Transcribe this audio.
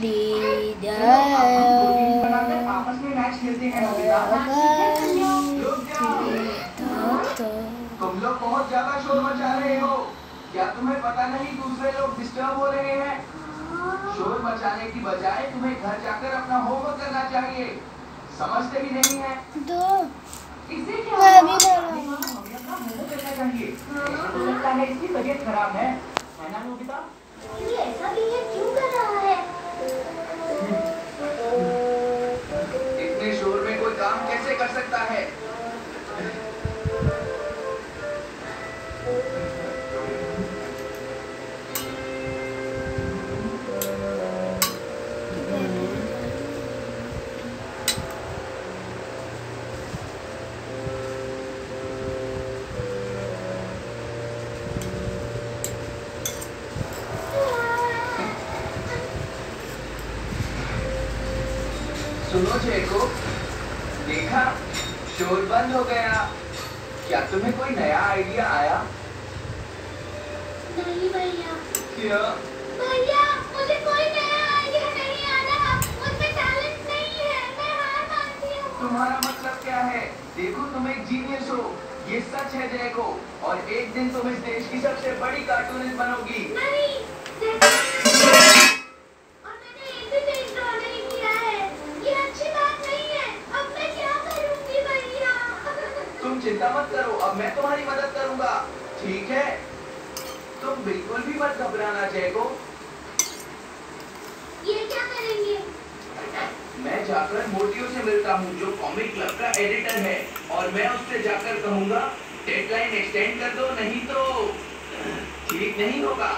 दीदा हैं तुम लोग बहुत ज़्यादा शोर मचा रहे हो क्या तुम्हें पता नहीं दूसरे लोग डिस्टर्ब हो रहे हैं शोर मचाने की बजाय तुम्हें घर जाकर अपना होमवर्क करना चाहिए समझते भी नहीं है दो इससे क्या होगा? भी कर रहा हमें अपना होमवर्क करना चाहिए ऐसा लगता है इसकी तबीयत खराब है है ना नोबिता ये ऐसा बिहेव क्यों कर सकता है। सुनो चेको देखा शोर बंद हो गया। क्या तुम्हें कोई नया आइडिया आया? नहीं भैया। क्या? भैया मुझे कोई नया आइडिया नहीं आ रहा। मुझमें टैलेंट नहीं है मैं हार मानती हूँ। तुम्हारा मतलब क्या है? देखो तुम एक जीनियस हो। ये सच है जयको और एक दिन तुम इस देश की सबसे बड़ी कार्टूनिस्ट बनोगी। नहीं चिंता मत करो अब मैं तुम्हारी मदद करूँगा। ठीक है? तुम बिल्कुल भी मत घबराना जयको। ये क्या करेंगे? मैं जाकर मोटियो से मिलता हूँ जो कॉमिक क्लब का एडिटर है और मैं उससे जाकर कहूँगा डेडलाइन एक्सटेंड कर दो नहीं तो ठीक नहीं होगा।